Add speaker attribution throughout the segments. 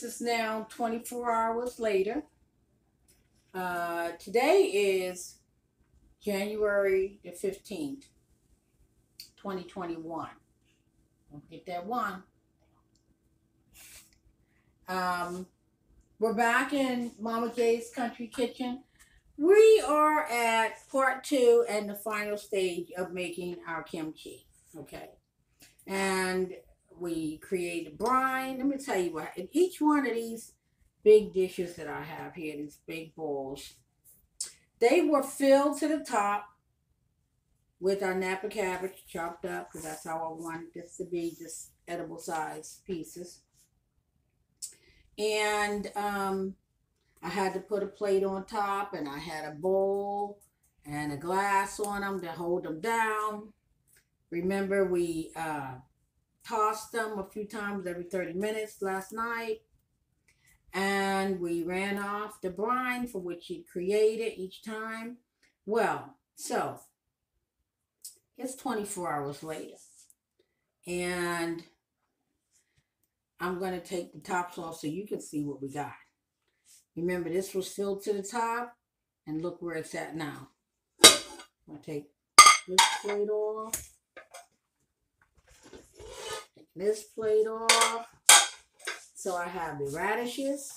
Speaker 1: this is now 24 hours later. Uh, today is January the 15th, 2021. Don't forget that one. Um, we're back in Momma J's Country Kitchen. We are at part two and the final stage of making our kimchi. Okay. And we created brine. Let me tell you what, in each one of these big dishes that I have here, these big bowls, they were filled to the top with our Napa cabbage chopped up because that's how I wanted this to be, just edible size pieces. And um, I had to put a plate on top and I had a bowl and a glass on them to hold them down. Remember, we uh, tossed them a few times every 30 minutes last night. And we ran off the brine for which he created each time. Well, so it's 24 hours later. And I'm going to take the tops off so you can see what we got. Remember, this was filled to the top. And look where it's at now. To take this plate off. This plate off. So I have the radishes.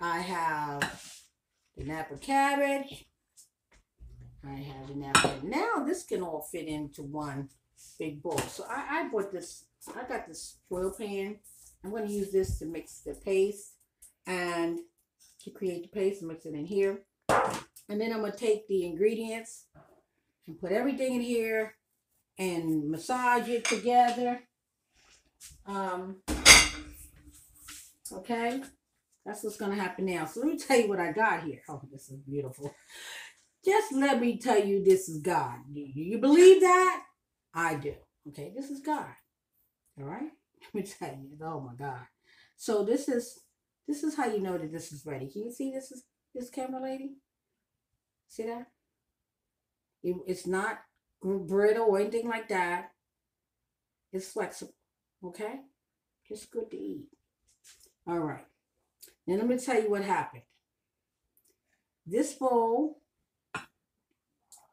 Speaker 1: I have the Napa cabbage. I have the Napa. Now this can all fit into one big bowl. So I, I bought this, I got this foil pan. I'm going to use this to mix the paste and to create the paste, mix it in here. And then I'm going to take the ingredients and put everything in here and massage it together. Um, okay, that's what's going to happen now. So let me tell you what I got here. Oh, this is beautiful. Just let me tell you this is God. Do you believe that? I do. Okay, this is God. All right? Let me tell you. Oh my God. So this is this is how you know that this is ready. Can you see this is this camera lady? See that? It, it's not brittle or anything like that. It's flexible. Okay? Just good to eat. All right. Now let me tell you what happened. This bowl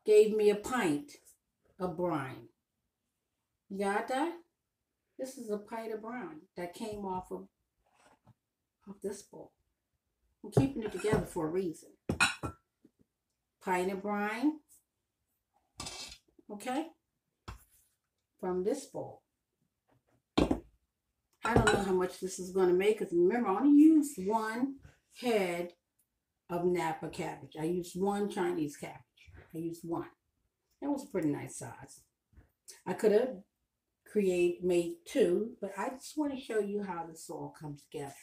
Speaker 1: gave me a pint of brine. You got that? This is a pint of brine that came off of, of this bowl. I'm keeping it together for a reason. Pint of brine. Okay? From this bowl. I don't know how much this is going to make because remember, I only used one head of Napa cabbage. I used one Chinese cabbage. I used one. That was a pretty nice size. I could have create made two, but I just want to show you how this all comes together.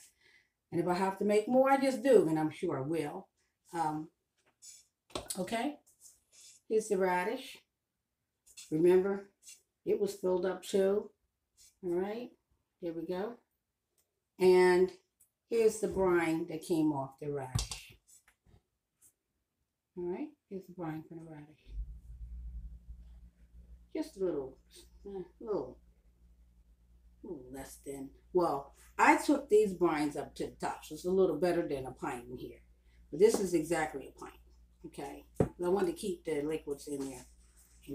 Speaker 1: And if I have to make more, I just do, and I'm sure I will. Um, okay, here's the radish. Remember, it was filled up too. All right, here we go. And here's the brine that came off the radish. All right, here's the brine from the radish. Just a little a little, a little less than. Well, I took these brines up to the top, so it's a little better than a pint in here. But this is exactly a pint. Okay, I want to keep the liquids in there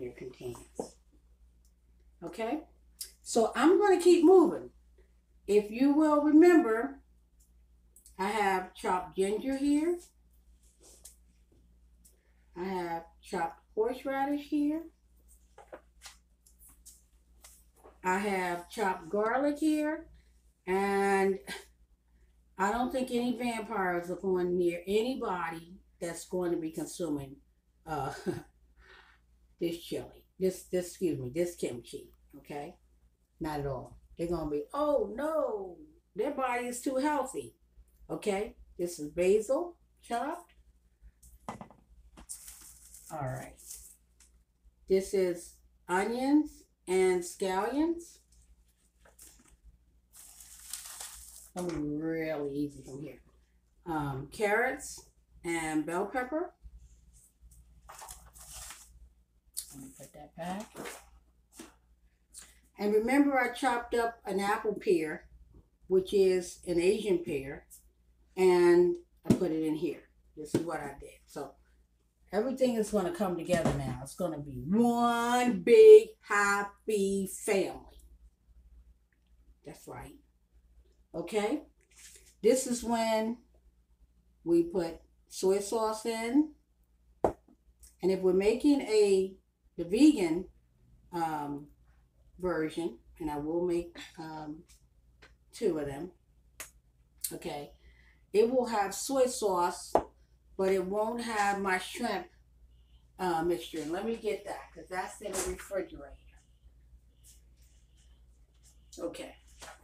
Speaker 1: your containers. Okay, so I'm going to keep moving. If you will remember, I have chopped ginger here. I have chopped horseradish here. I have chopped garlic here. And I don't think any vampires are going near anybody that's going to be consuming uh, this chili. This, this, excuse me, this kimchi. Okay? Not at all. They're to be, oh no, their body is too healthy. Okay? This is basil chopped. All right. This is onions and scallions. That'll be really easy from here. Um, carrots and bell pepper. Let me put that back. And remember I chopped up an apple pear which is an Asian pear, and I put it in here. This is what I did. So everything is going to come together now. It's going to be one big happy family. That's right. Okay? This is when we put soy sauce in. And if we're making a the vegan um, version, and I will make um, two of them, okay, it will have soy sauce, but it won't have my shrimp uh, mixture. And let me get that because that's in the refrigerator. Okay.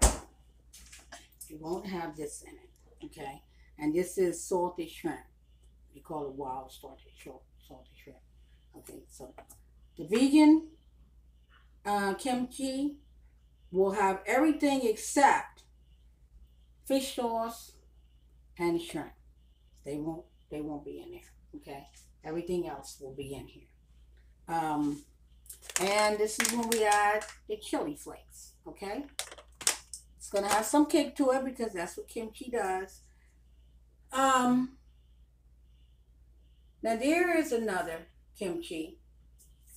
Speaker 1: It won't have this in it. Okay. And this is salted shrimp. We call it wild salted shrimp. Salted shrimp. Okay. So the vegan uh, kimchi will have everything except fish sauce and shrimp. They won't. They won't be in there. Okay. Everything else will be in here. Um, and this is when we add the chili flakes. Okay. It's gonna have some kick to it because that's what kimchi does. Um. Now there is another kimchi,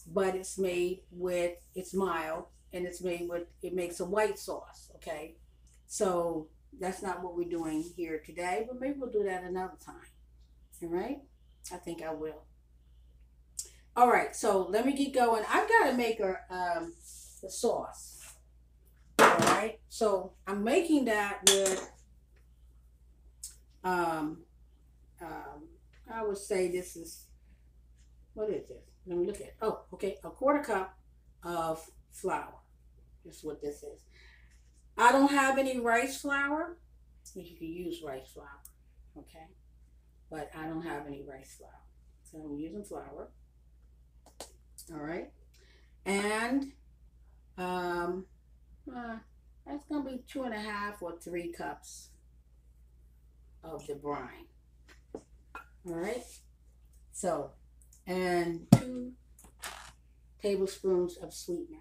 Speaker 1: but it's made with it's mild and it's made with it makes a white sauce. Okay, so that's not what we're doing here today, but maybe we'll do that another time. All right, I think I will. All right, so let me get going. I've got to make a um, the sauce. All right, so I'm making that with um, um, I would say this is what is this? Let me look at. Oh, okay, a quarter cup of flour. That's what this is. I don't have any rice flour. You can use rice flour, okay? But I don't have any rice flour. So I'm using flour. All right. And um, uh, that's going to be two and a half or three cups of the brine. All right. So, and two tablespoons of sweetener.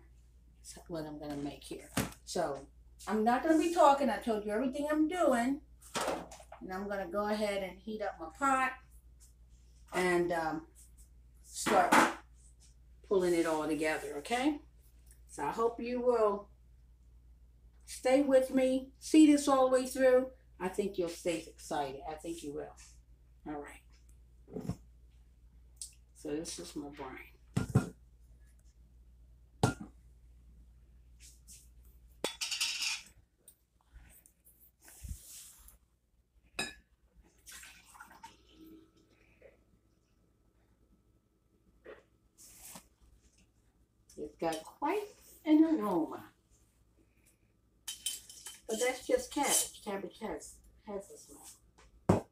Speaker 1: That's what I'm going to make here. So, I'm not going to be talking. I told you everything I'm doing. And I'm going to go ahead and heat up my pot and um, start pulling it all together, okay? So I hope you will stay with me, see this all the way through. I think you'll stay excited. I think you will. All right. So this is my brine. It's got quite an aroma. But that's just cabbage. Cabbage has, has a smell.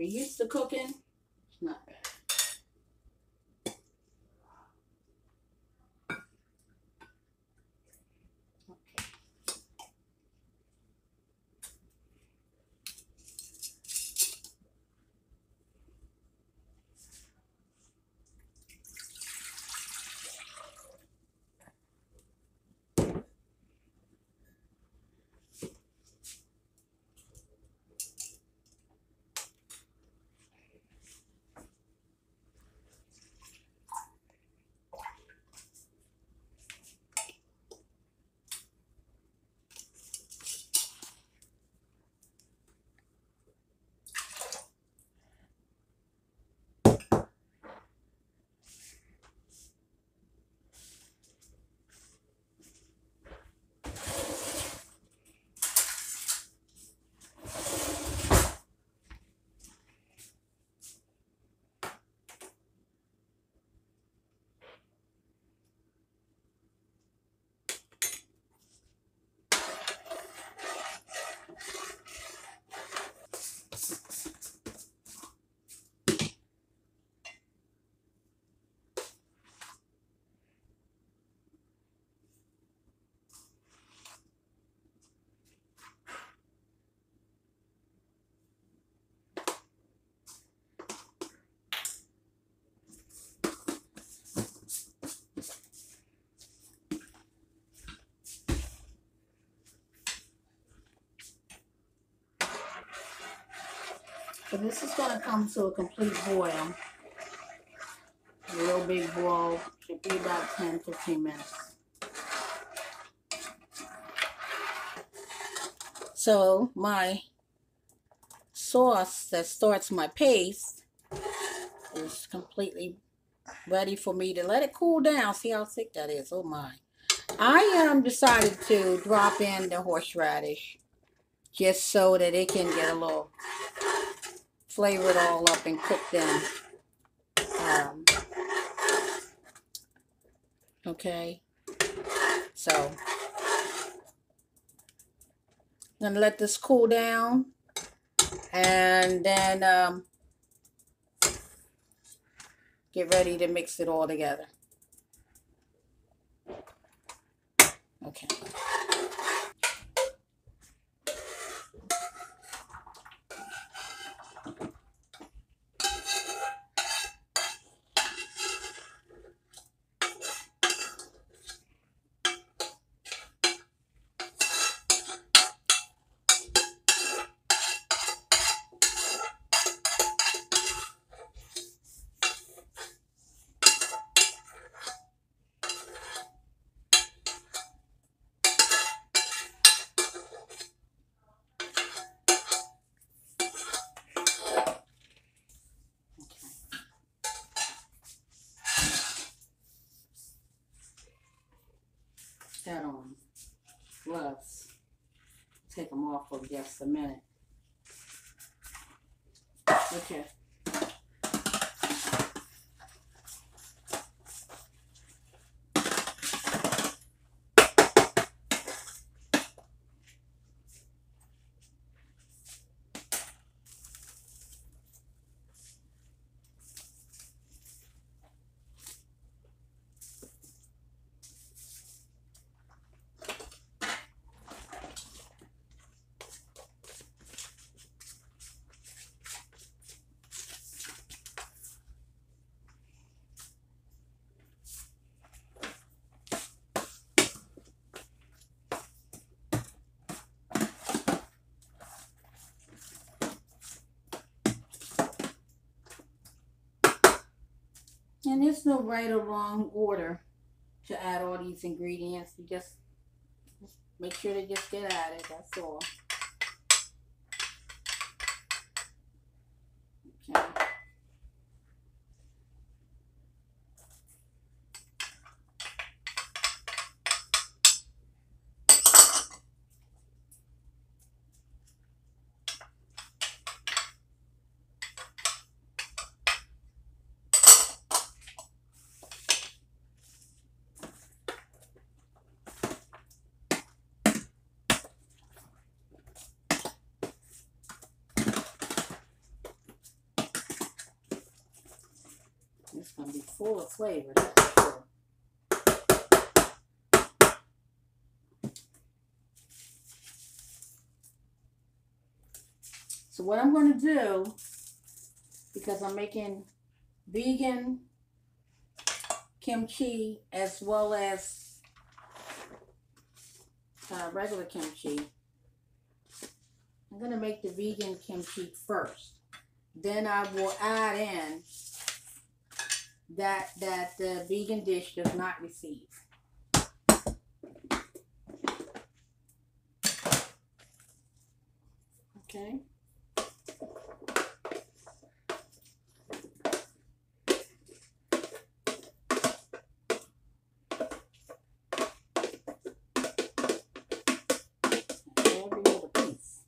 Speaker 1: You're used to cooking, it's not bad. So this is gonna come to a complete boil. A real big boil, should be about 10, 15 minutes. So my sauce that starts my paste is completely ready for me to let it cool down. See how thick that is? Oh my. I um decided to drop in the horseradish just so that it can get a little flavored all up and cook them. Um, okay. So I'm gonna let this cool down and then um, get ready to mix it all together. Okay. There's no right or wrong order to add all these ingredients. You just make sure to just get at it, that's all. Okay. It's gonna be of flavor. So what I'm gonna do, because I'm making vegan kimchi as well as uh, regular kimchi, I'm gonna make the vegan kimchi first. Then I will add in that that the vegan dish does not receive. Okay. Every little piece.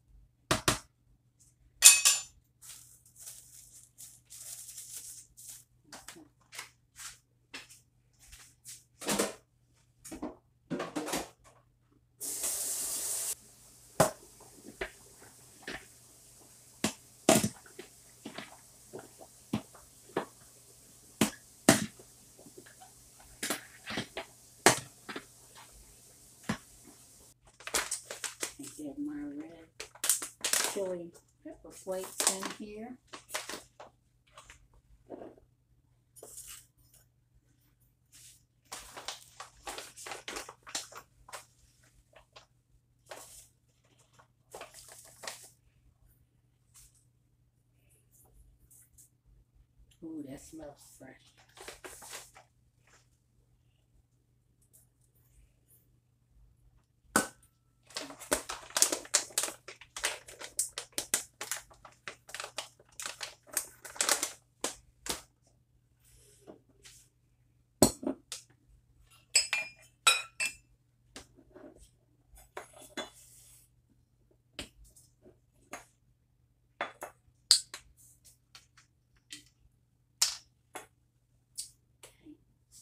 Speaker 1: Get my red chili pepper flakes in here. Ooh, that smells fresh.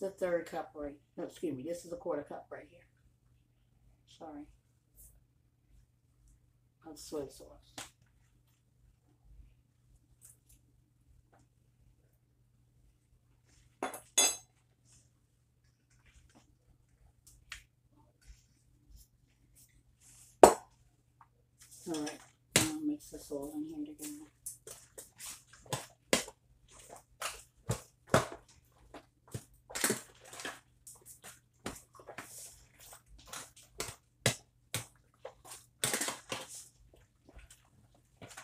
Speaker 1: The third cup right. No, excuse me. This is a quarter cup right here. Sorry. Of soy sauce. All right. I'll mix this all in here together.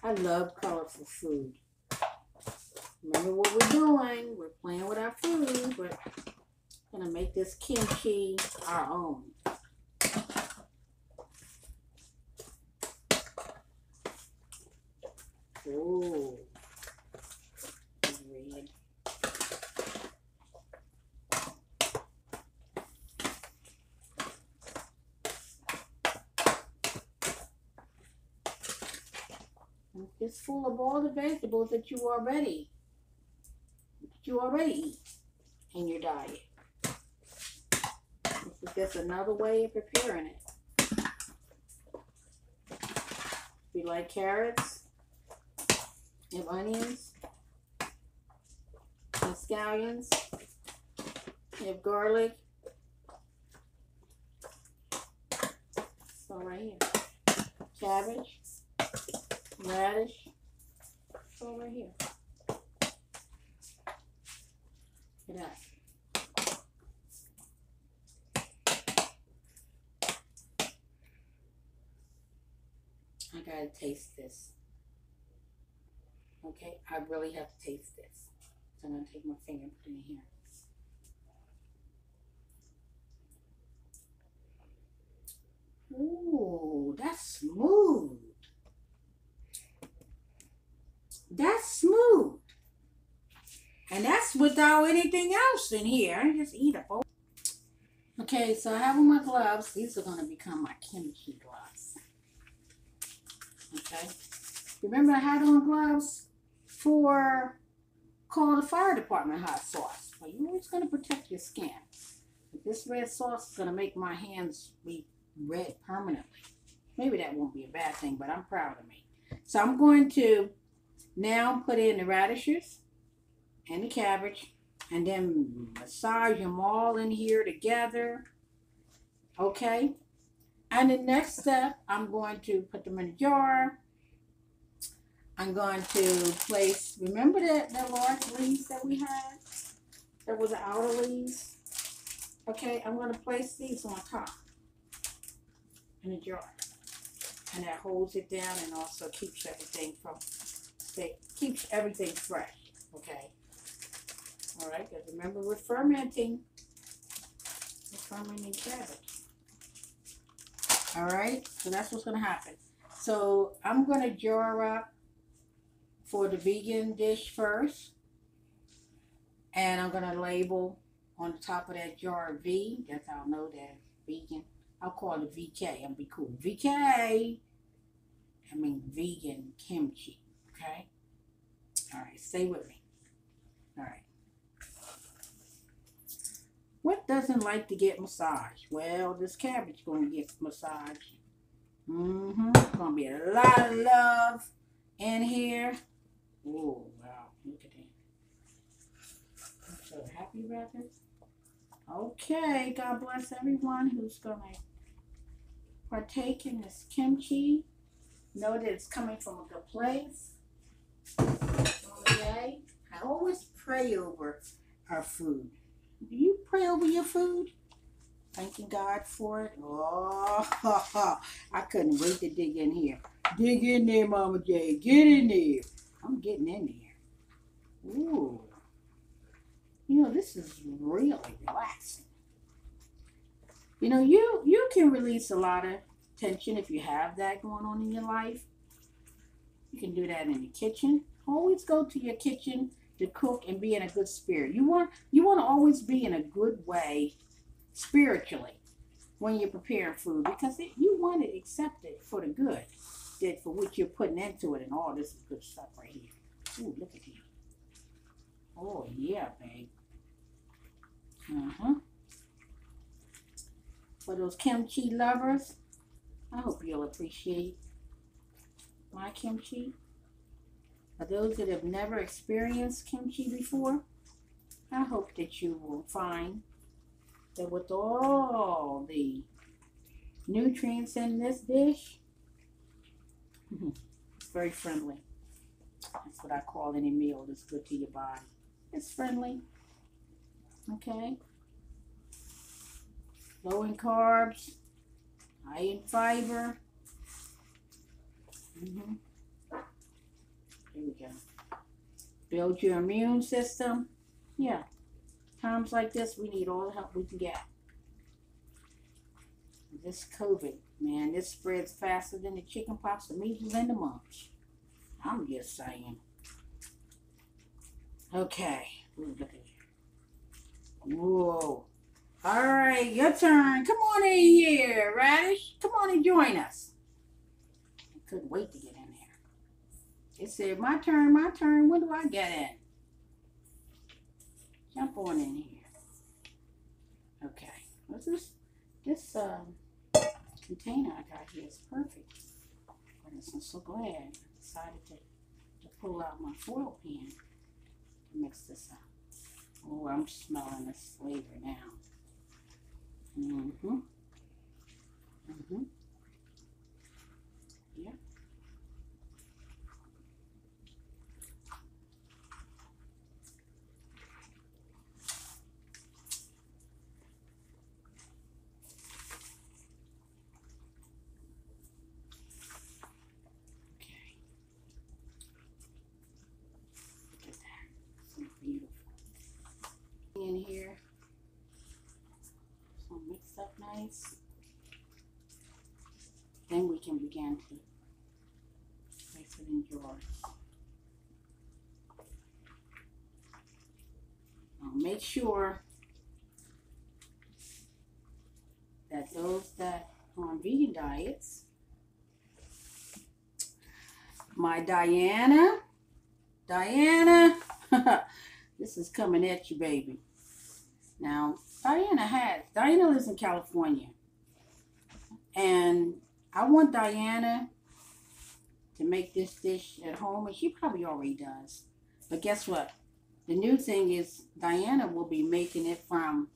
Speaker 1: I love colorful food. Remember what we're doing. We're playing with our food. We're gonna make this kimchi our own. Ooh. Red. It's full of all the vegetables that you already you already eat in your diet. This is just another way of preparing it. If you like carrots, have onions, and scallions, you have garlic. So right here. Cabbage radish. It's here. At that. I gotta taste this. Okay, I really have to taste this. So I'm gonna take my finger and put it in here. Ooh, that's smooth. That's smooth. And that's without anything else in here. I just eat. Okay, so I have on my gloves. These are going to become my kimchi gloves. Okay. Remember I had on gloves for call the fire department hot sauce. But you're always going to protect your skin. But this red sauce is going to make my hands be red permanently. Maybe that won't be a bad thing, but I'm proud of me. So I'm going to now put in the radishes and the cabbage and then massage them all in here together. Okay. And the next step, I'm going to put them in a jar. I'm going to place, remember that, that large leaves that we had? That was the outer leaves? Okay, I'm going to place these on top in a jar. And that holds it down and also keeps everything from that keeps everything fresh, okay? All right, because remember we're fermenting. We're fermenting cabbage. All right, so that's what's going to happen. So I'm going to jar up for the vegan dish first. And I'm going to label on the top of that jar V. That's how I'll know that vegan. I'll call it VK. I'll be cool. VK. I mean vegan kimchi. Okay? All right, stay with me. All right. What doesn't like to get massage? Well, this cabbage going to get massage. Mm-hmm. Going to be a lot of love in here. Oh, wow. Look at that. I'm so happy about this. Okay, God bless everyone who's going to partake in this kimchi. Know that it's coming from a good place. Okay? I always pray over our food. Do you pray over your food? Thanking God for it. Oh, I couldn't wait to dig in here. Dig in there, Momma J. Get in there. I'm getting in there. Ooh. You know, this is really relaxing. You know, you you can release a lot of tension if you have that going on in your life. You can do that in the kitchen. Always go to your kitchen to cook and be in a good spirit. You want you want to always be in a good way spiritually when you're preparing food because it, you want to accept it accepted for the good that for what you're putting into it and all this is good stuff right here. Ooh, look at here. Oh yeah, babe. Uh-huh. For those kimchi lovers, I hope you'll appreciate my kimchi. For those that have never experienced kimchi before, I hope that you will find that with all the nutrients in this dish, it's very friendly. That's what I call any meal that's good to your body. It's friendly. Okay? Low in carbs, high in fiber. Mm-hmm. Here we go. Build your immune system. Yeah. Times like this, we need all the help we can get. This COVID, man, this spreads faster than the chicken pox, the measles, and the mumps. I'm just saying. Okay. Look at. Whoa. All right, your turn. Come on in here, Radish. Come on and join us. Couldn't wait to get in there. It said, my turn, my turn. When do I get in? Jump on in here. Okay. What's this? This um, container I got here is perfect. I'm so glad I decided to, to pull out my foil pan to mix this up. Oh, I'm smelling this flavor now. Mm-hmm. Mm-hmm. Yeah. Okay. Look at that. So beautiful. In here. So mix up nice. Then to place it in jars. Now make sure that those that are on vegan diets, my Diana, Diana, this is coming at you, baby. Now, Diana has, Diana lives in California. And I want Diana to make this dish at home, and she probably already does. But guess what? The new thing is Diana will be making it from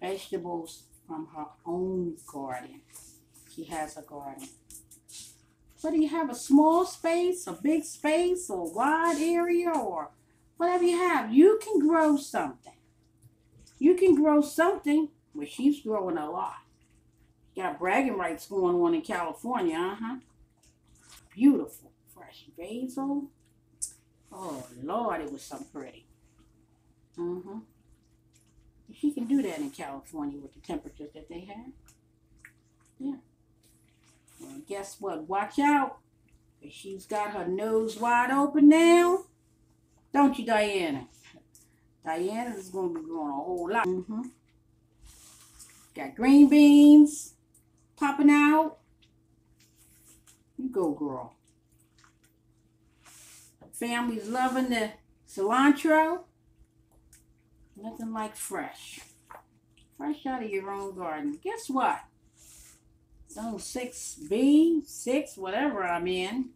Speaker 1: vegetables from her own garden. She has a garden. Whether you have a small space, a big space, or a wide area, or whatever you have, you can grow something. You can grow something, but she's growing a lot. Got bragging rights going on in California, uh huh. Beautiful, fresh basil. Oh Lord, it was so pretty. Uh huh. She can do that in California with the temperatures that they have. Yeah. Well, guess what? Watch out. She's got her nose wide open now. Don't you, Diana? Diana's going to be growing a whole lot. Mm-hmm. Got green beans popping out. You go, girl. Family's loving the cilantro. Nothing like fresh. Fresh out of your own garden. Guess what? Zone 6B, 6, whatever I'm in.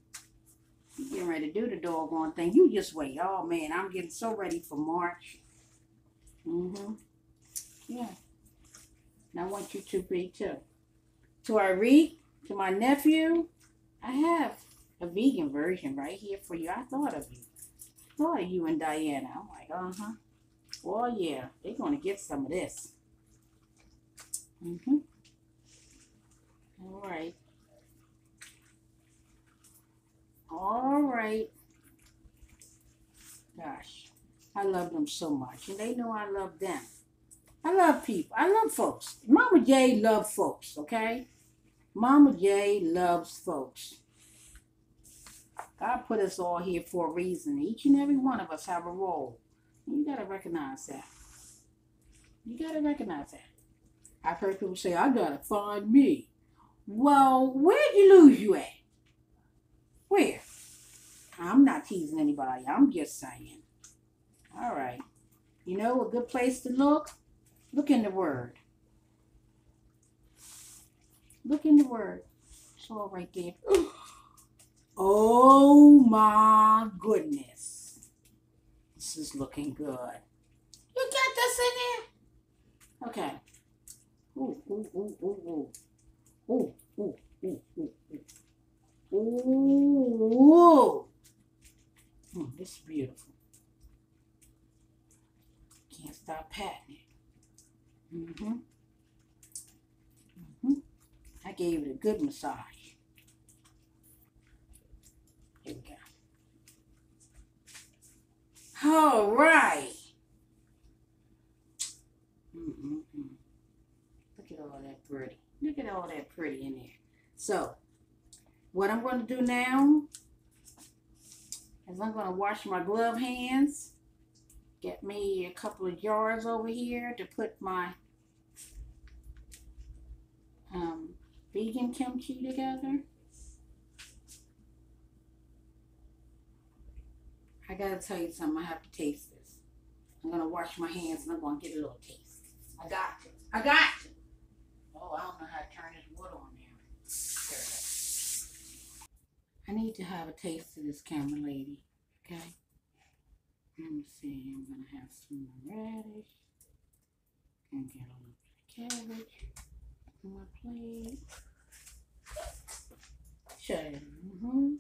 Speaker 1: You getting ready to do the doggone thing. You just wait. Oh, man, I'm getting so ready for March. Mm-hmm. Yeah. And I want you to be, too. To Ariq, to my nephew, I have a vegan version right here for you. I thought of you. thought of you and Diana. I'm like, uh-huh. Oh, yeah. They're going to get some of this. Mm-hmm. All right. All right. Gosh. I love them so much, and they know I love them. I love people. I love folks. Momma J love folks, okay? Momma J loves folks. God put us all here for a reason. Each and every one of us have a role. You gotta recognize that. You gotta recognize that. I've heard people say, I gotta find me. Well, where'd you lose you at? Where? I'm not teasing anybody. I'm just saying. All right. You know a good place to look? Look in the Word. Look in the Word. It's all right there. Oh my goodness. This is looking good. You got this in there? Okay. Ooh, ooh, ooh, ooh, ooh. Ooh, ooh, ooh, ooh, ooh. Ooh. Mm, this is beautiful. Can't stop patting it. Mm-hmm. I gave it a good massage. Here we go. All right. Mm-mm-mm. Look at all that pretty. Look at all that pretty in there. So, what I'm going to do now is I'm going to wash my glove hands. Get me a couple of jars over here to put my um, vegan kimchi together. I gotta tell you something. I have to taste this. I'm gonna wash my hands and I'm gonna get a little taste. I got to. I got to. Oh, I don't know how to turn this wood on now. There it is. I need to have a taste of this camera lady. Okay. Let me see. I'm gonna have some radish and get a little bit of cabbage on my plate. Sure. Mm-hmm.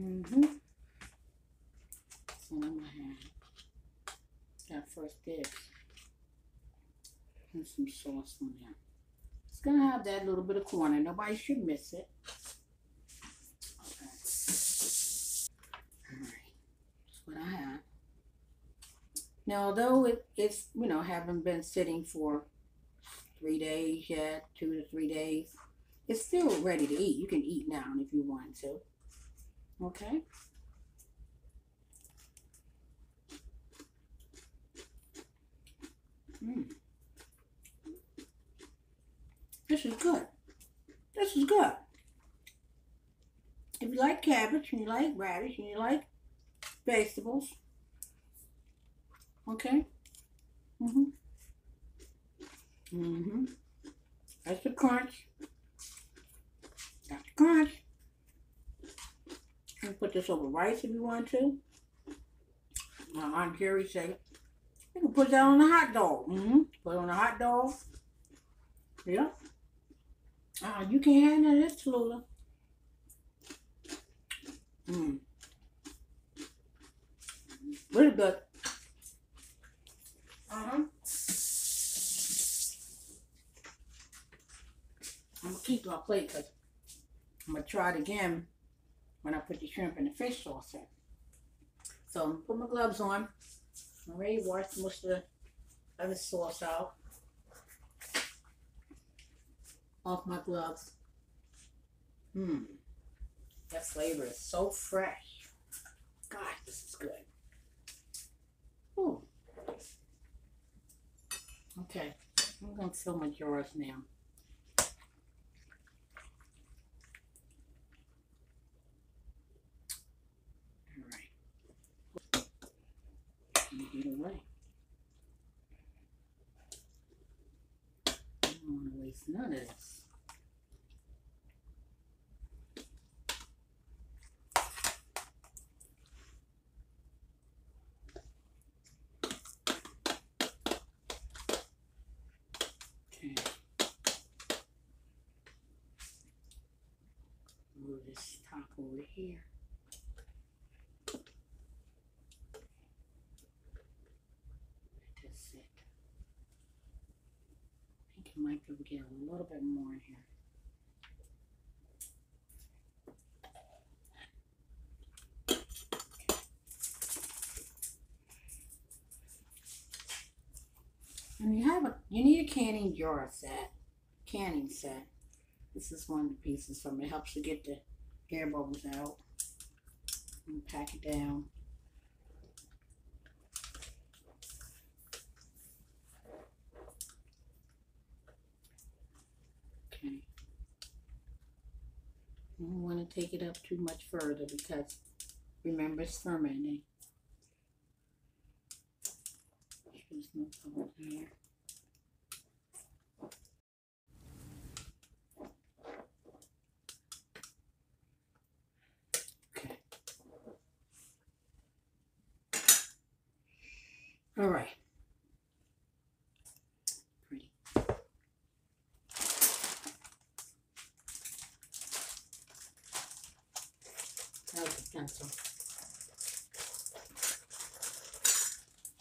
Speaker 1: Mm-hmm. So I'm gonna have got first dibs and some sauce on there. It's gonna have that little bit of corn and nobody should miss it. Okay. Alright. That's what I have. Now although it, it's you know haven't been sitting for three days yet, two to three days, it's still ready to eat. You can eat now if you want to. Okay. Mm. This is good. This is good. If you like cabbage and you like radish and you like vegetables, okay. Mhm. Mhm. That's the crunch. The crunch. Put this over rice if you want to. My Aunt Jerry said you can put that on a hot dog. Mm-hmm. Put it on a hot dog. Yeah. Uh, you can have none this, Tallulah. Mm. Really good. Uh-huh. I'm gonna keep my plate because I'm gonna try it again when I put the shrimp and the fish sauce in. So put my gloves on. I already washed most of the other sauce out off my gloves. Mmm. That flavor is so fresh. God, this is good. Ooh. Okay, I'm gonna fill my jars now. All right. Me get. I don't want to waste none of this. Okay. Move this top over here. I might go get a little bit more in here. And you have a, you need a canning jar set, canning set. This is one of the pieces from it. it helps to get the air bubbles out and pack it down. Take it up too much further because remember it's fermenting. Eh? There's no bubble here. Okay. All right. Pretty. That was a pencil.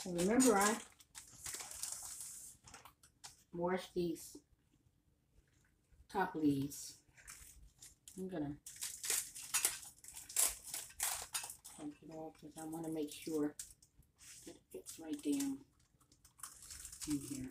Speaker 1: So remember, I wash these top leaves. I'm gonna take it off because I want to make sure that it fits right down in here.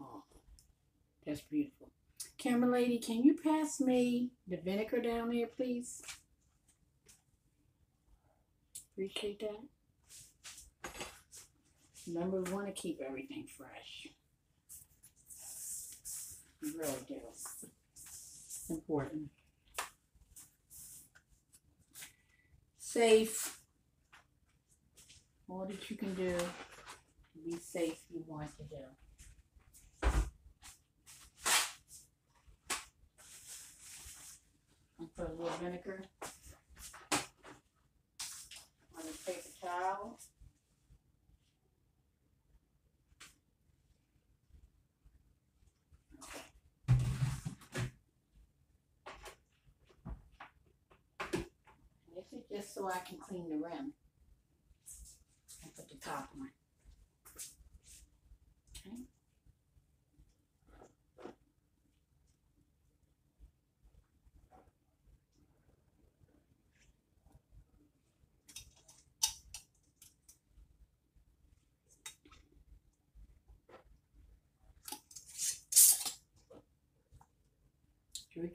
Speaker 1: Oh, that's beautiful. Camera lady, can you pass me the vinegar down there, please? Appreciate that. Remember, we want to keep everything fresh. We really do. Important. Safe. All that you can do be safe, you want to do. And put a little vinegar on a paper towel. This is just so I can clean the rim and put the top on. Okay.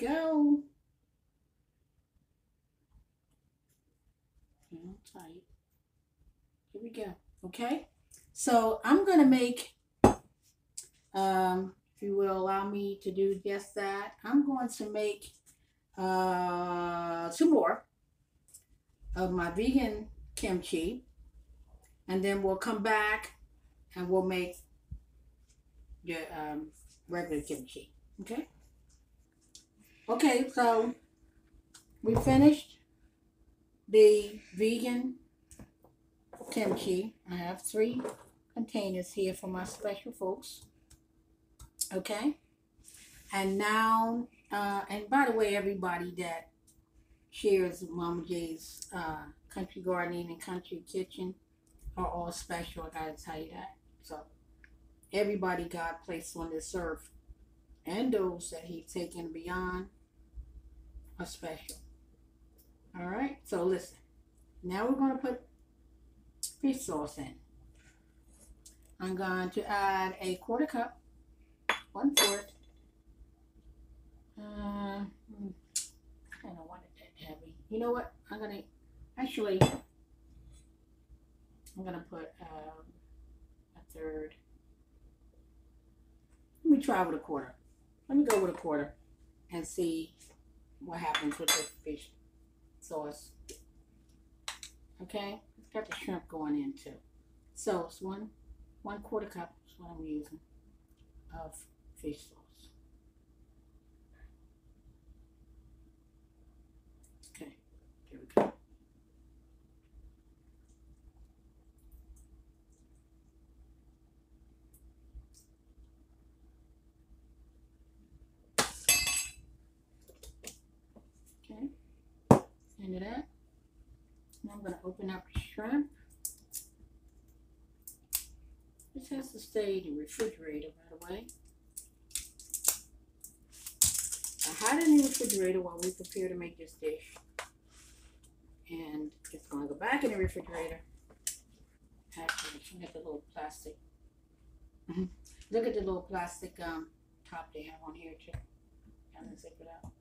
Speaker 1: Go. Tight. Here we go. Okay. So I'm gonna make, um, if you will allow me to do just that, I'm going to make uh, two more of my vegan kimchi, and then we'll come back and we'll make the um, regular kimchi. Okay. Okay, so we finished the vegan kimchi. I have three containers here for my special folks. Okay, and now, uh, and by the way, everybody that shares Momma J's uh, Country Gardening and Country Kitchen are all special. I gotta tell you that. So, everybody God placed on this earth and those that He's taken beyond are special. All right, so listen. Now we're going to put fish sauce in. I'm going to add a quarter cup, one fourth. Uh, hmm, I don't want it that heavy. You know what? I'm going to actually, I'm going to put um, a third. Let me try with a quarter. Let me go with a quarter and see what happens with the fish sauce. Okay, it's got the shrimp going in too. So it's one one quarter cup is what I'm using of fish sauce. Okay, here we go. Okay, that. Now I'm going to open up the shrimp. This has to stay in the refrigerator, by the way. I had it in the refrigerator while we prepare to make this dish. And it's going to go back in the refrigerator. Actually, look at the little plastic. Look at the little plastic um, top they have on here, too. And then zip it out.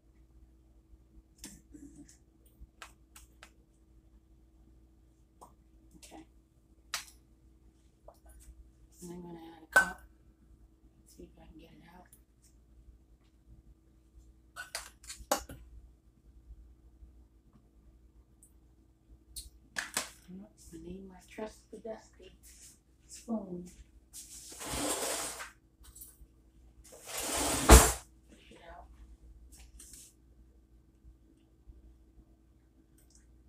Speaker 1: Okay. And I'm gonna add a cup. See if I can get it out. I need my trusty dusty spoon. Push it out.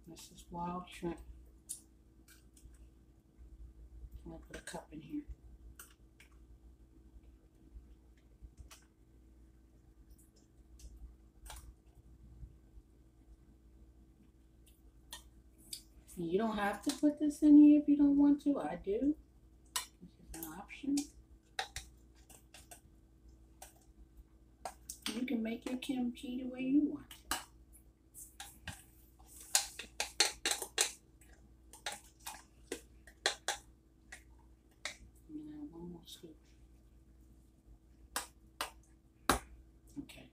Speaker 1: This is wild shrimp. I'm gonna put a cup in here. You don't have to put this in here if you don't want to. I do. This is an option. You can make your kimchi the way you want. it. You know, one more scoop. Okay.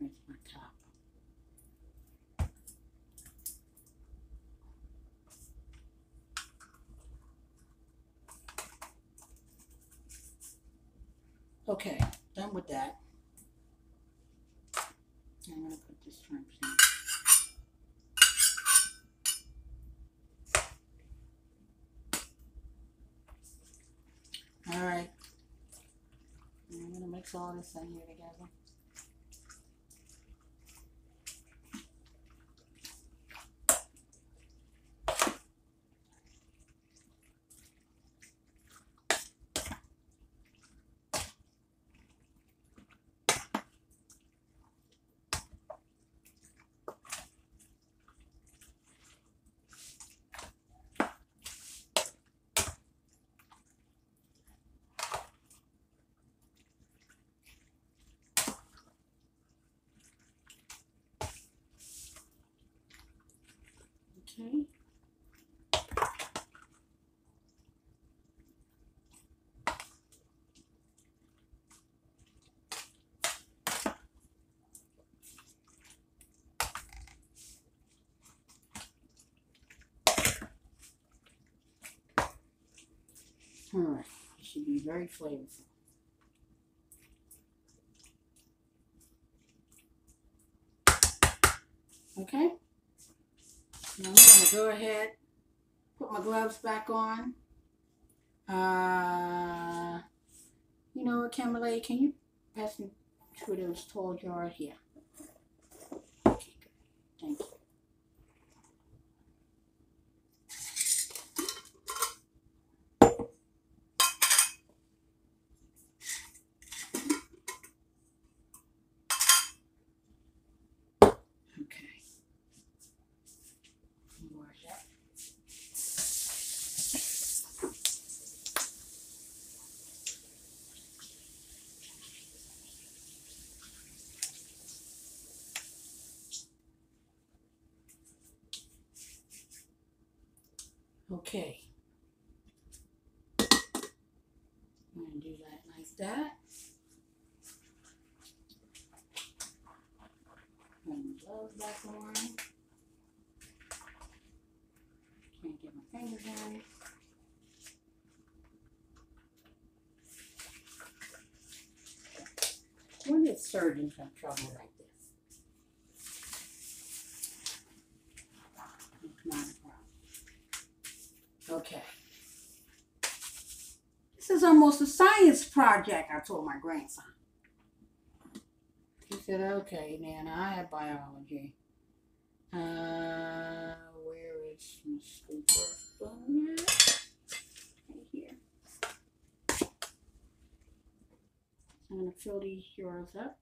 Speaker 1: That's my top. Okay, done with that. I'm gonna put the shrimps in. All right. I'm gonna mix all this in here together. Okay. All right, it should be very flavorful. Okay. Now I'm gonna go ahead, put my gloves back on. Uh, you know what, can you pass me of those tall jars? Yeah. Okay, good. Thank you. Okay. Wash that. Okay. I'm gonna do that like that. Put my gloves back on. Can't get my fingers in. Surgeons have trouble like this. Okay. This is almost a science project, I told my grandson. He said, okay, Nana, I have biology. These jars up.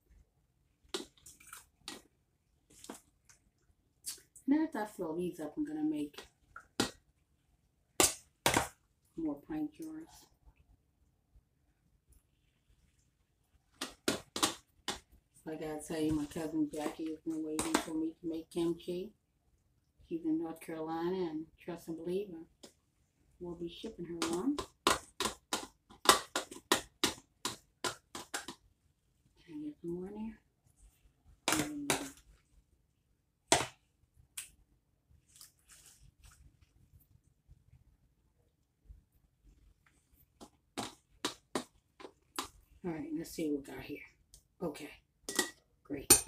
Speaker 1: Now that I fill these up, I'm gonna make more pint jars. Like I gotta tell you, my cousin Jackie has been waiting for me to make kimchi. She's in North Carolina, and trust and believe we'll be shipping her one. Can I get some more in there? Mm. All right, let's see what we got here. Okay, great.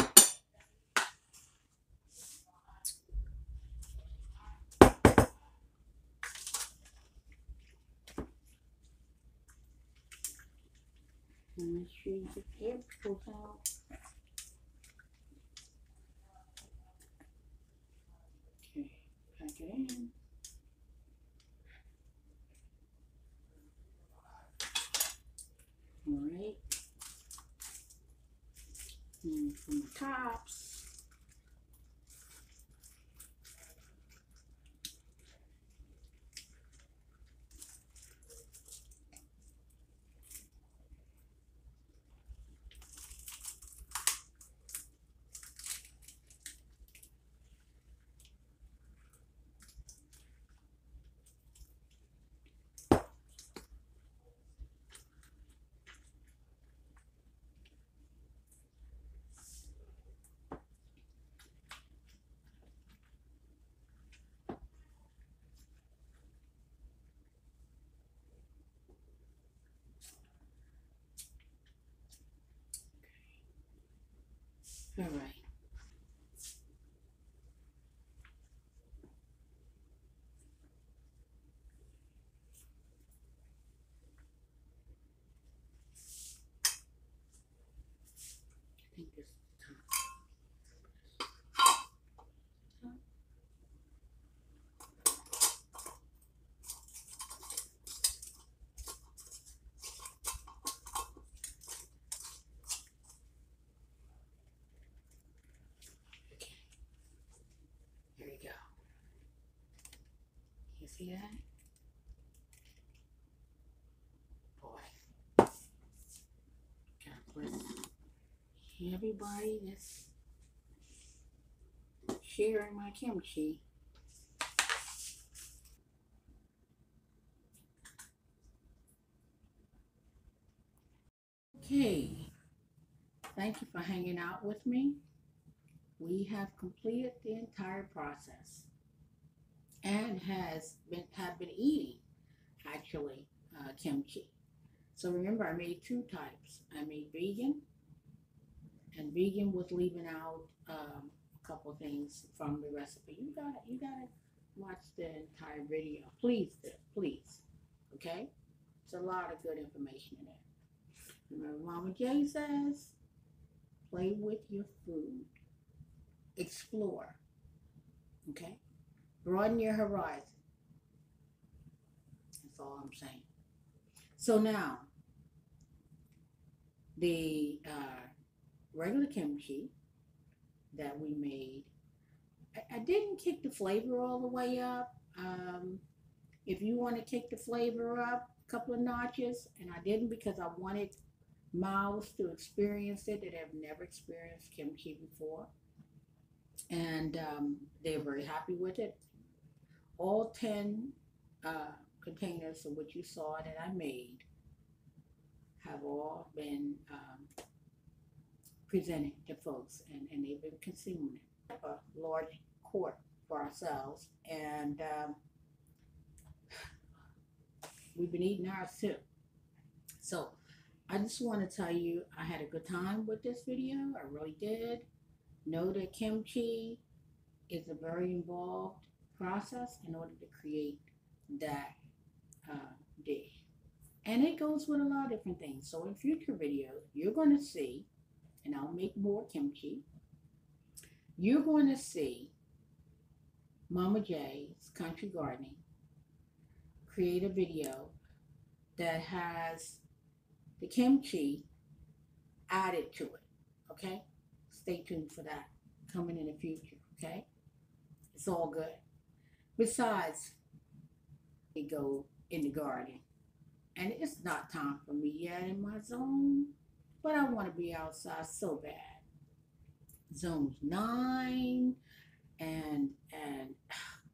Speaker 1: And Make sure you get the air bubbles out. Okay, pack it in. All right. And from All right. I think this is top. Okay. Here we go. You see that? Boy. God bless everybody that's sharing my kimchi. Okay. Thank you for hanging out with me we have completed the entire process and has been have been eating actually uh, kimchi. So remember, I made two types. I made vegan, and vegan was leaving out um, a couple things from the recipe. You got You got to watch the entire video, please. Please, okay? It's a lot of good information in there. Remember, Momma J says, play with your food explore. Okay? Broaden your horizon. That's all I'm saying. So now, the uh, regular kimchi that we made, I, I didn't kick the flavor all the way up. Um, if you want to kick the flavor up a couple of notches, and I didn't because I wanted mouths to experience it that have never experienced kimchi before and um, they're very happy with it. All 10 uh, containers of what you saw that I made have all been um, presented to folks and, and they've been consuming it. A large quart for ourselves and um, we've been eating ours too. So I just want to tell you I had a good time with this video. I really did. Know that kimchi is a very involved process in order to create that uh, dish. And it goes with a lot of different things. So in future videos, you're going to see, and I'll make more kimchi, you're going to see Momma J's Country Gardening create a video that has the kimchi added to it. Okay? Stay tuned for that coming in the future. Okay? It's all good. Besides, we go in the garden. And it's not time for me yet in my zone, but I want to be outside so bad. Zones nine and and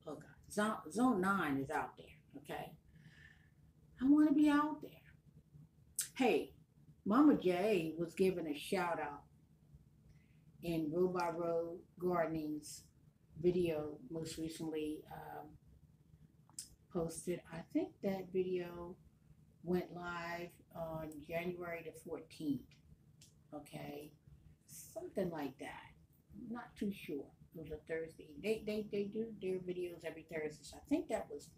Speaker 1: oh god, zone zone nine is out there. Okay, I want to be out there. Hey, Momma J was given a shout out in Row by Row Gardening's video most recently um, posted. I think that video went live on January the 14th. Okay, something like that. I'm not too sure. It was a Thursday. They, they, they do their videos every Thursday. So I think that was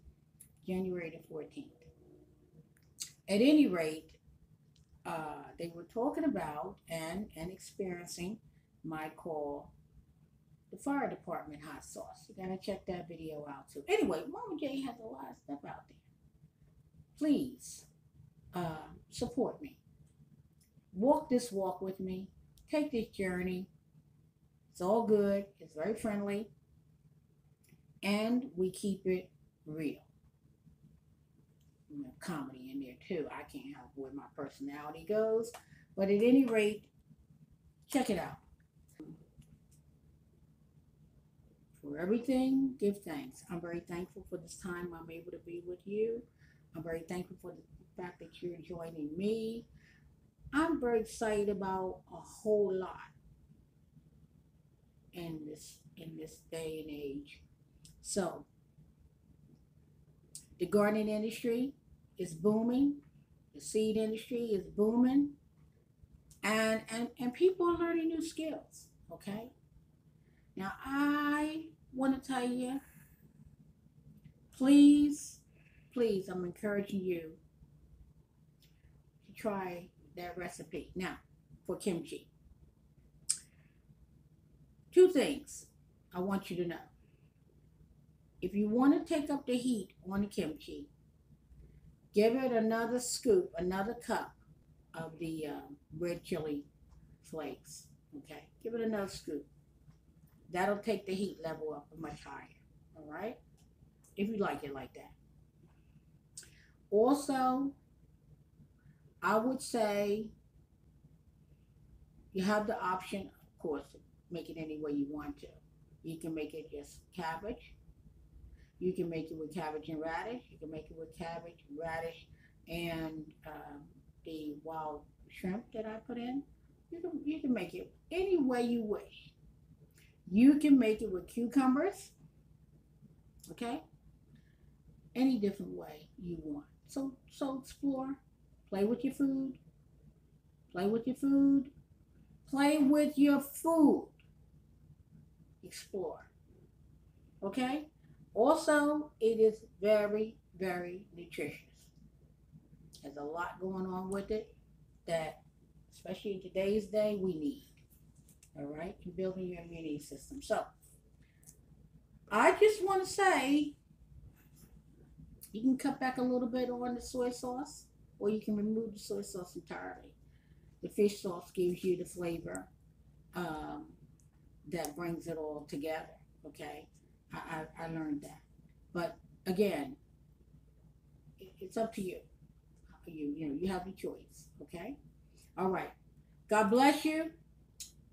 Speaker 1: January the 14th. At any rate, uh, they were talking about and, and experiencing my call the fire department hot sauce. You gotta check that video out too. Anyway, Momma J has a lot of stuff out there. Please uh, support me. Walk this walk with me. Take this journey. It's all good. It's very friendly. And we keep it real. Comedy in there too. I can't help where my personality goes. But at any rate, check it out. For everything, give thanks. I'm very thankful for this time I'm able to be with you. I'm very thankful for the fact that you're joining me. I'm very excited about a whole lot in this in this day and age. So the gardening industry is booming, the seed industry is booming, and and, and people are learning new skills. Okay. Now I want to tell you, please, please, I'm encouraging you to try that recipe. Now, for kimchi. Two things I want you to know. If you want to take up the heat on the kimchi, give it another scoop, another cup of the uh, red chili flakes. Okay, give it another scoop. That'll take the heat level up much higher. All right, if you like it like that. Also, I would say you have the option, of course, to make it any way you want to. You can make it just cabbage. You can make it with cabbage and radish. You can make it with cabbage, radish, and um, the wild shrimp that I put in. You can you can make it any way you wish. You can make it with cucumbers. Okay? Any different way you want. So so explore. Play with your food. Play with your food. Play with your food. Explore. Okay? Also, it is very, very nutritious. There's a lot going on with it that, especially in today's day, we need. All right? In building your immunity system. So, I just want to say you can cut back a little bit on the soy sauce, or you can remove the soy sauce entirely. The fish sauce gives you the flavor um, that brings it all together. Okay, I, I, I learned that, but again, it, it's up to you. You you know you have the choice. Okay, all right. God bless you.